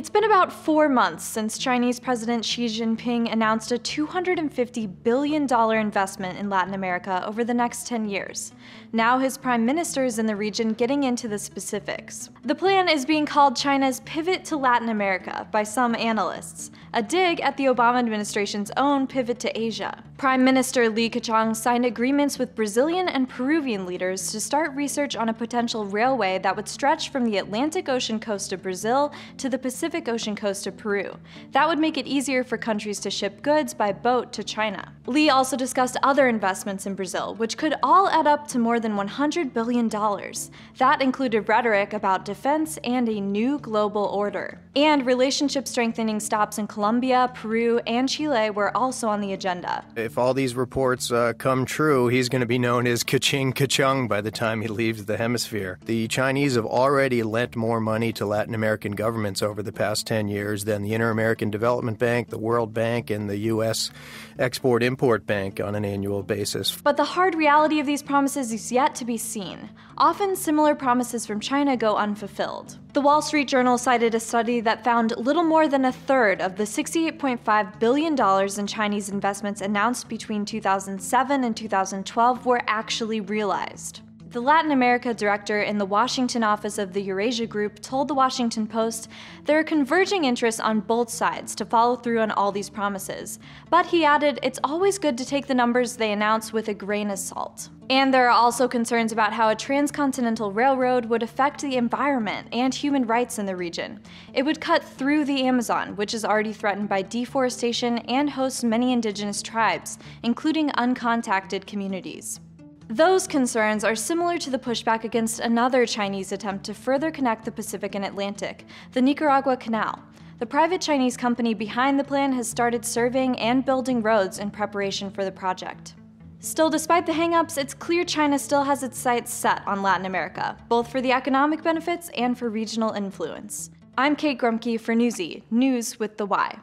It's been about four months since Chinese President Xi Jinping announced a $250 billion investment in Latin America over the next 10 years. Now his prime minister is in the region getting into the specifics. The plan is being called China's pivot to Latin America by some analysts, a dig at the Obama administration's own pivot to Asia. Prime Minister Li Keqiang signed agreements with Brazilian and Peruvian leaders to start research on a potential railway that would stretch from the Atlantic Ocean coast of Brazil to the Pacific Ocean coast of Peru. That would make it easier for countries to ship goods by boat to China. Li also discussed other investments in Brazil, which could all add up to more than $100 billion. That included rhetoric about defense and a new global order. And relationship strengthening stops in Colombia, Peru, and Chile were also on the agenda. If all these reports uh, come true, he's going to be known as Kaching Keqiang by the time he leaves the hemisphere. The Chinese have already lent more money to Latin American governments over the past 10 years than the Inter American Development Bank, the World Bank, and the U.S. Export Import Bank on an annual basis. But the hard reality of these promises is yet to be seen. Often, similar promises from China go unfulfilled. The Wall Street Journal cited a study that found little more than a third of the $68.5 billion in Chinese investments announced between 2007 and 2012 were actually realized. The Latin America director in the Washington office of the Eurasia Group told the Washington Post there are converging interests on both sides to follow through on all these promises. But he added it's always good to take the numbers they announce with a grain of salt. And there are also concerns about how a transcontinental railroad would affect the environment and human rights in the region. It would cut through the Amazon, which is already threatened by deforestation and hosts many indigenous tribes, including uncontacted communities. Those concerns are similar to the pushback against another Chinese attempt to further connect the Pacific and Atlantic, the Nicaragua Canal. The private Chinese company behind the plan has started surveying and building roads in preparation for the project. Still, despite the hangups, it's clear China still has its sights set on Latin America, both for the economic benefits and for regional influence. I'm Kate Grumke for Newsy, News with the Y.